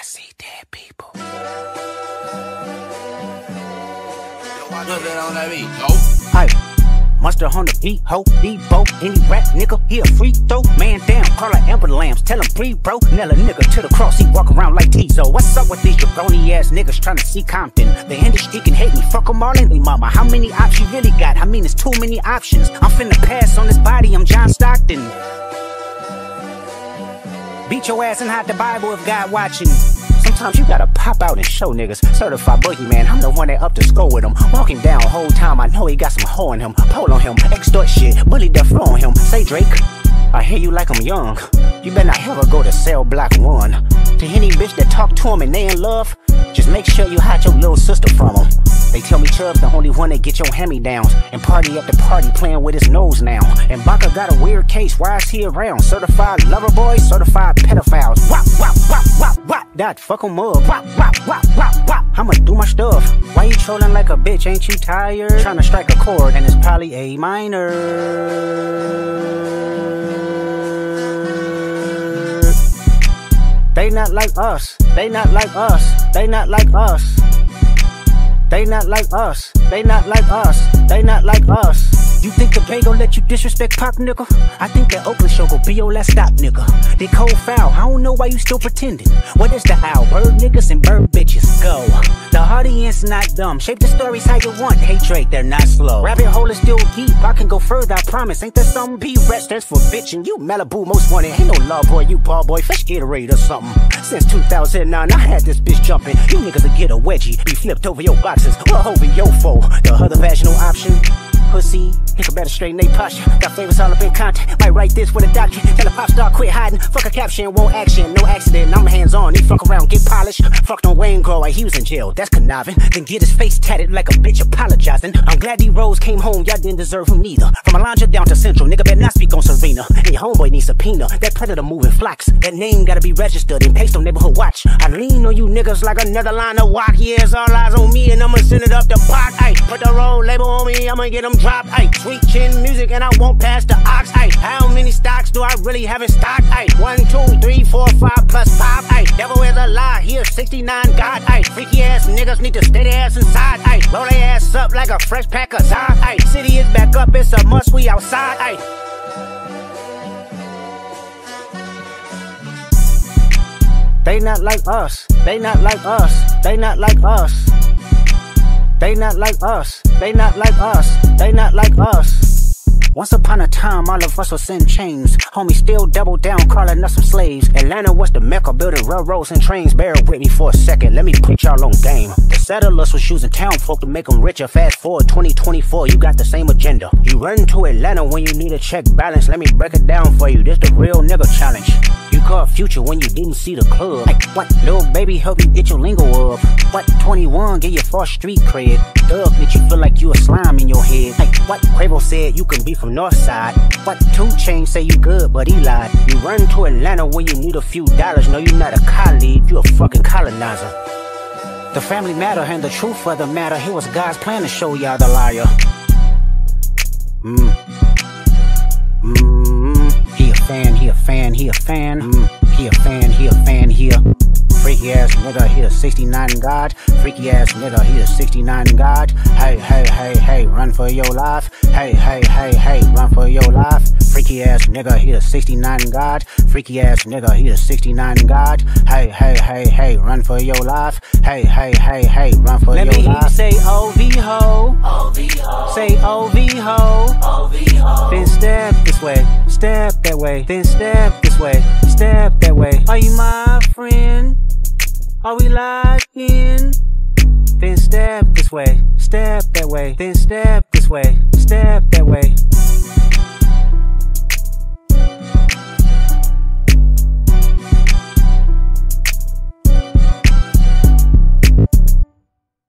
I see dead people. Nothing on that beat. Go. Hey, Mustard on the beat, ho, Debo, any rap nigga, he a free throw. Man damn, call her Amber Lambs, tell him free bro. Nail a nigga to the cross, he walk around like Tizo. What's up with these jabroni ass niggas trying to see Compton? The industry can hate me, fuck them all in they mama. How many options you really got? I mean, it's too many options. I'm finna pass on this body, I'm John Stockton. Beat your ass and hide the Bible if God watching. Sometimes you gotta pop out and show niggas. Certified boogeyman, I'm the one that up to score with him. Walking down whole time, I know he got some hoe in him. Pole on him, extort shit, bully the flow on him. Say Drake, I hear you like I'm young. You better not ever go to cell block one. To any bitch that talk to him and they in love, just make sure you hide your little sister from him. They tell me Chubb's the only one that get your hand-me-downs And party at the party playing with his nose now And Baka got a weird case, why is he around? Certified lover boys, certified pedophiles Wop, wop, That fuck em up Wop, wop, wop, wop, wop I'ma do my stuff Why you trolling like a bitch, ain't you tired? Trying to strike a chord and it's probably A minor They not like us, they not like us, they not like us they not like us. They not like us. They not like us. You think the Bay gon' let you disrespect Pop, nigga? I think that Oakland show gon' be your last stop, nigga. They cold foul. I don't know why you still pretending. What is the owl? Bird niggas and bird bitches. Go. The audience not dumb. Shape the stories how you want. Hey Drake, they're not slow. Rabbit hole is still deep. I can go further, I promise. Ain't there some B rest stands for bitchin'? You Malibu most wanted. Ain't no love boy, you ball boy. Fish Gatorade or something. Since 2009, I had this bitch jumping. You niggas will get a wedgie. Be flipped over your boxes. Or over your foe. The other better straighten they posture. Got favors all up in content. Might write this with a doctrine. Tell a pop star quit hiding. Fuck a caption, won't action. No accident, I'm hands on. He fuck around, get polished. Fucked on Wayne Grow, he was in jail. That's conniving. Then get his face tatted like a bitch apologizing. I'm glad D Rose came home, y'all didn't deserve him neither. From Alondra down to Central, nigga better not speak on Serena. And your homeboy needs subpoena. That predator moving flocks. That name gotta be registered and paste on neighborhood watch. I lean on you niggas like another line of walk. Yeah, it's all eyes on me and I'ma send it up the pot. Ay, put the roll label on me, I'ma get them dropped. Ay, sweet chin music and I won't pass the ox. Ay, I really have in stock? Ay, one, two, three, four, five plus five. Ay, devil is a lie. Here, 69 God. Ay, freaky ass niggas need to stay their ass inside. Ay, roll their ass up like a fresh pack of Zod. Ay, city is back up, it's a must. We outside. Ay. They not like us. They not like us. They not like us. They not like us. They not like us. They not like us. Once upon a time, all of us was in chains. Homie still double down, calling us some slaves. Atlanta was the mecca, building railroads and trains. Bear with me for a second, let me put y'all on game. The settlers was using town folk to make them richer. Fast forward 2024, you got the same agenda. You run to Atlanta when you need a check balance. Let me break it down for you. This the real nigga challenge. You caught future when you didn't see the club. Like, what? Little baby help you get your lingo up. What? 21 get your first street cred. Thug that you feel like you a slime in your head. Like, what? Quavo said you can be from North Side. What? Two Chains say you good, but he lied. You run to Atlanta when you need a few dollars. No, you're not a colleague, you a fucking colonizer. The family matter and the truth of the matter. Here was God's plan to show y'all the liar. Mmm. Mmm. He a fan, he a fan, he a fan. Mm. He a fan, he a fan, he a freaky ass nigga, he a 69 God. Freaky ass nigga, he a 69 God. Hey, hey, hey, hey, run for your life. Hey, hey, hey, hey, run for your life. Freaky ass nigga, he a 69 God. Freaky ass nigga, he a 69 God. Hey, hey, hey, hey, run for your life. Hey, hey, hey, hey, run for Let your me hear life. say OV ho. OV ho. Say OV ho. OV ho. Then step this way, step that way, then step this way, step that way. Are you my friend? Are we locked in? Then step this way, step that way, then step this way, step that way.